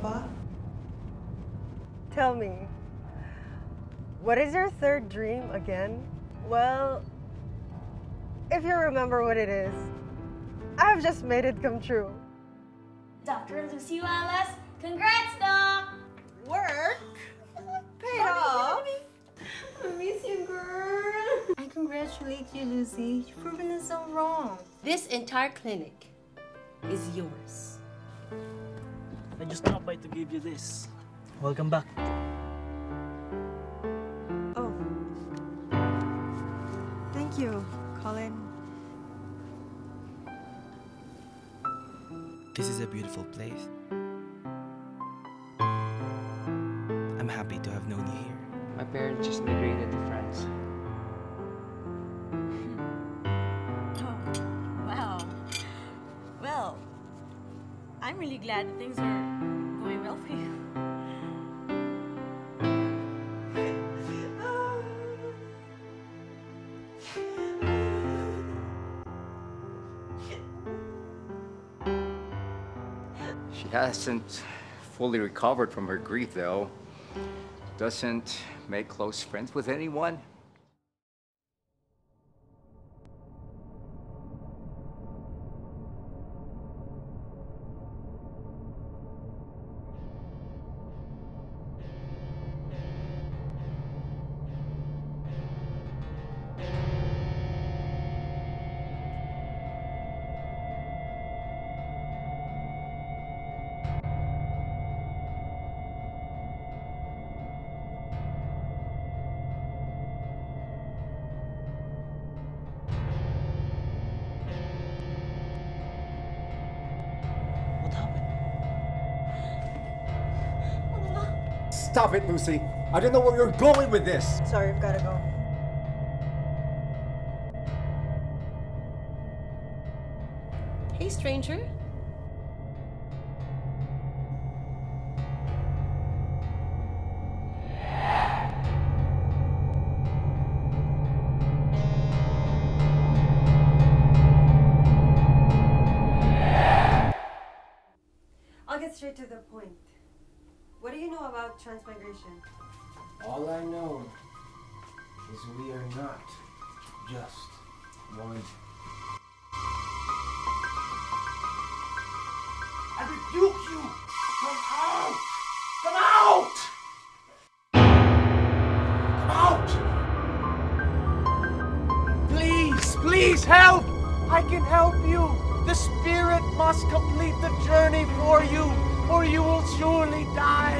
Papa? Tell me, what is your third dream again? Well, if you remember what it is, I've just made it come true. Dr. Lucy Wallace, congrats, Doc! Work? Paid off? I miss you, girl. I congratulate you, Lucy. You've proven us so wrong. This entire clinic is yours. I just stopped by to give you this. Welcome back. Oh. Thank you, Colin. This is a beautiful place. I'm happy to have known you here. My parents just migrated to France. Oh, wow. Well, I'm really glad that things are for you. She hasn't fully recovered from her grief, though. Doesn't make close friends with anyone. Stop it, Lucy. I don't know where you're going with this. Sorry, I've gotta go. Hey, stranger. I'll get straight to the point. What do you know about transmigration? All I know is we are not just one. I rebuke you! Come out! Come out! Come out! Please, please help! I can help you! The spirit must complete the journey for you, or you will surely die!